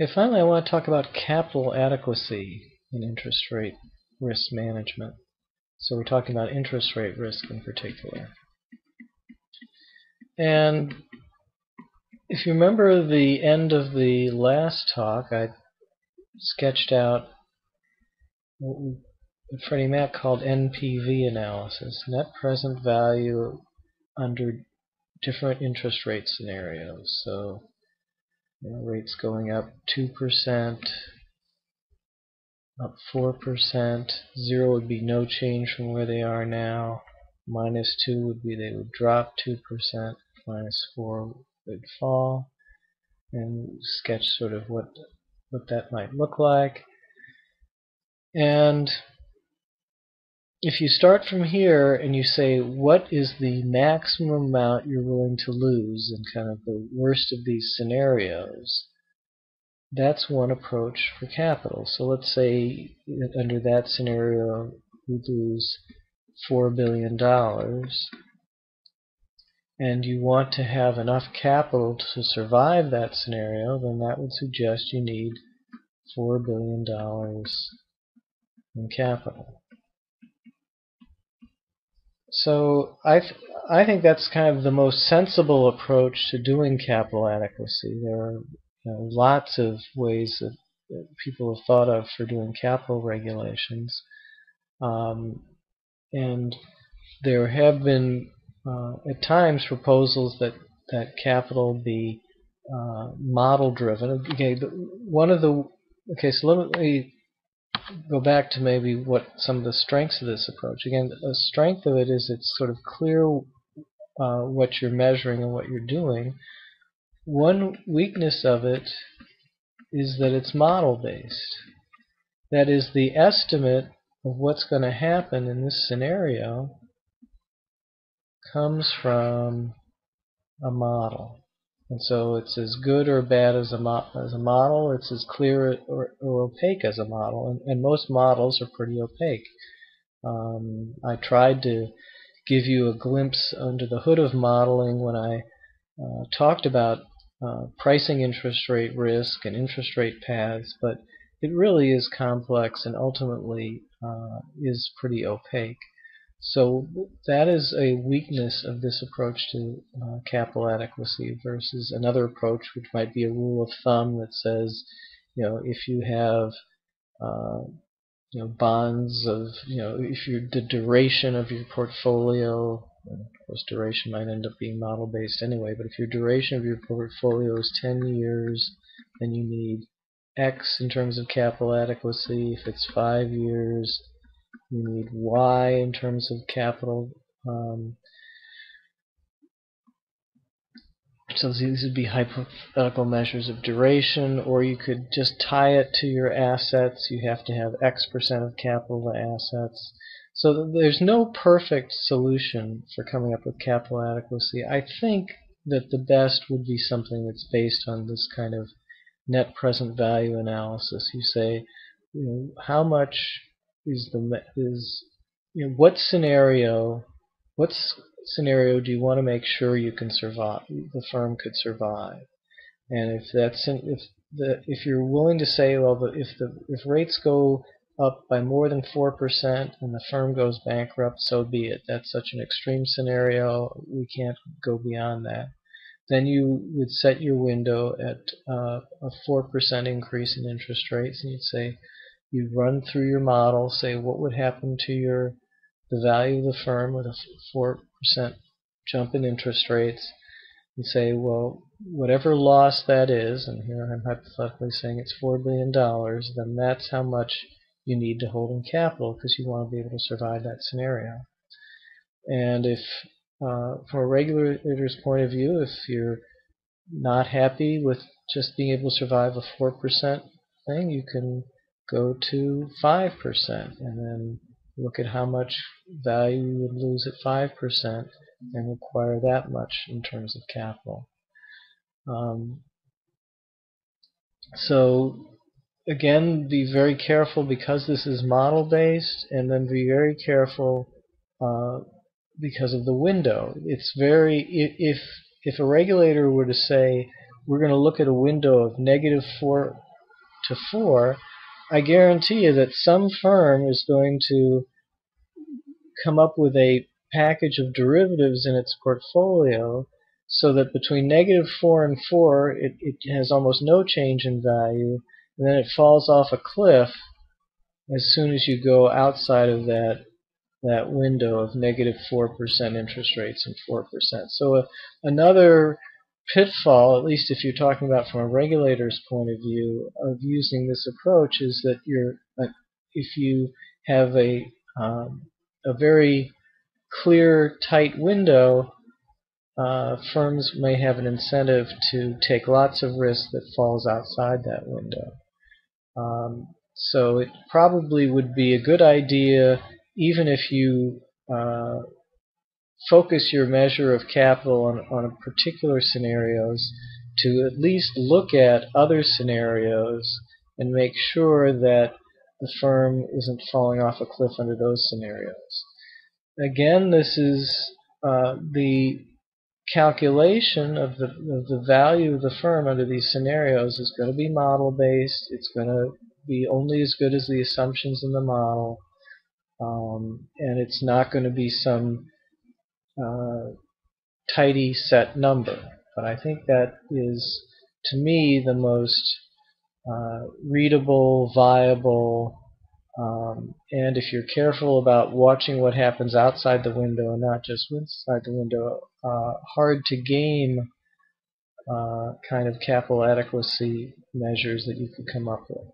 Okay, finally I want to talk about capital adequacy in interest rate risk management. So we're talking about interest rate risk in particular. And if you remember the end of the last talk, I sketched out what Freddie Mac called NPV analysis, net present value under different interest rate scenarios. So you know, rates going up 2%, up 4%, 0 would be no change from where they are now, minus 2 would be they would drop 2%, minus 4 would fall, and sketch sort of what, what that might look like. And if you start from here and you say what is the maximum amount you're willing to lose in kind of the worst of these scenarios, that's one approach for capital. So let's say uh, under that scenario you lose $4 billion and you want to have enough capital to survive that scenario, then that would suggest you need $4 billion in capital. So I th I think that's kind of the most sensible approach to doing capital adequacy. There are you know, lots of ways that, that, people have thought of for doing capital regulations, um, and there have been uh, at times proposals that that capital be uh, model driven. Okay, one of the okay, so let me go back to maybe what some of the strengths of this approach. Again, the strength of it is it's sort of clear uh, what you're measuring and what you're doing. One weakness of it is that it's model based. That is, the estimate of what's going to happen in this scenario comes from a model. And so it's as good or bad as a, as a model, it's as clear or, or opaque as a model, and, and, most models are pretty opaque. Um, I tried to give you a glimpse under the hood of modeling when I uh, talked about uh, pricing interest rate risk and interest rate paths, but it really is complex and ultimately uh, is pretty opaque. So that is a weakness of this approach to uh, capital adequacy versus another approach, which might be a rule of thumb that says, you know, if you have uh, you know bonds of you know if you the duration of your portfolio of course duration might end up being model based anyway but if your duration of your portfolio is 10 years then you need X in terms of capital adequacy. If it's 5 years you need y in terms of capital. Um, so these would be hypothetical measures of duration, or you could just tie it to your assets. You have to have X percent of capital to assets. So there's no perfect solution for coming up with capital adequacy. I think that the best would be something that's based on this kind of net present value analysis. You say, you know, how much is the is you know what scenario what scenario do you want to make sure you can survive the firm could survive? And if that's if the if you're willing to say well but if the if rates go up by more than 4% and the firm goes bankrupt so be it. That's such an extreme scenario. We can't go beyond that. Then you would set your window at uh, a 4% increase in interest rates and you'd say you run through your model, say what would happen to your the value of the firm with a 4% jump in interest rates, and say, well, whatever loss that is, and here I'm hypothetically saying it's $4 billion, then that's how much you need to hold in capital because you want to be able to survive that scenario. And if, uh, from a regulator's point of view, if you're not happy with just being able to survive a 4% thing, you can go to 5% and then look at how much value you would lose at 5% and require that much in terms of capital. Um, so again, be very careful because this is model based and then be very careful uh, because of the window. It's very, if, if a regulator were to say, we're going to look at a window of negative 4 to 4, I guarantee you that some firm is going to come up with a package of derivatives in its portfolio so that between negative 4 and 4 it, it has almost no change in value and then it falls off a cliff as soon as you go outside of that that window of negative 4% interest rates and 4%. So uh, another pitfall, at least if you're talking about from a regulator's point of view, of using this approach is that you're if you have a um, a very clear, tight window, uh, firms may have an incentive to take lots of risk that falls outside that window. Um, so it probably would be a good idea, even if you uh, focus your measure of capital on, on particular scenarios, to at least look at other scenarios and make sure that the firm isn't falling off a cliff under those scenarios. Again, this is uh, the calculation of the, of the value of the firm under these scenarios is going to be model based. It's going to be only as good as the assumptions in the model. Um, and it's not going to be some uh, tidy set number. But I think that is, to me, the most uh, readable, viable, um, and if you're careful about watching what happens outside the window and not just inside the window, uh, hard to game uh, kind of capital adequacy measures that you could come up with.